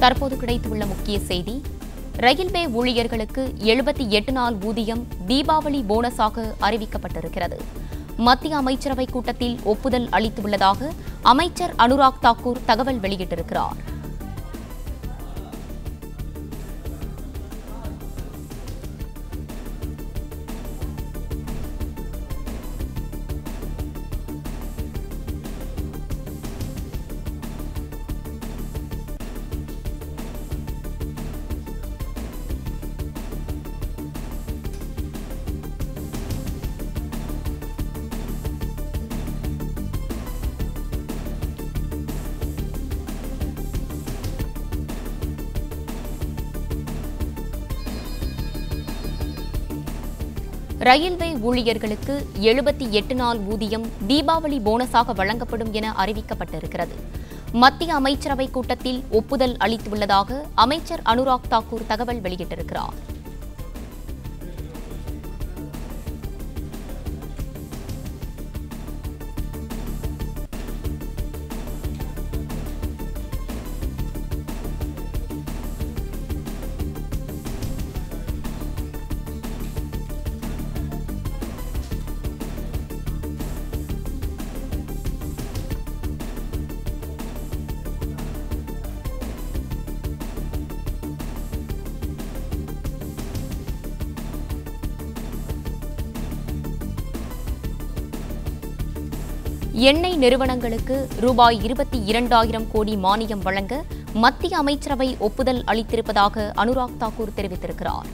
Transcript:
தற்போது கிடைத்துள்ள முக்கிய செய்தி. ரயில்வே ஊழியர்களுக்கு எழுபத்தி எட்டு நாள் ஊதியம் தீபாவளி போனஸாக அறிவிக்கப்பட்டிருக்கிறது. மத்திய அமைச்சரவை கூட்டத்தில் ஒப்புதல் அளித்துள்ளதாக அமைச்சர் அனுராக் தாக்கூர் தகவல் வெளியிட்டிருக்கிறார். ரயில்வே ஊழியர்களுக்கு எழுபத்தி எட்டு நாள் ஊதியம் தீபாவளி போனஸாக வழங்கப்படும் என அறிவிக்கப்பட்டிருக்கிறது. மத்திய அமைச்சரவை கூட்டத்தில் ஒப்புதல் அளித்துள்ளதாக அமைச்சர் அனுராக் தாக்கூர் தகவல் வெளியிட்டிருக்கிறார். எண்ணெய் நிறுவனங்களுக்கு ரூபாய் இருபத்தி இரண்டாயிரம் கோடி மானியம் வழங்க மத்திய அமைச்சரவை ஒப்புதல் அளித்திருப்பதாக அனுராக் தாக்கூர் தெரிவித்திருக்கிறார்.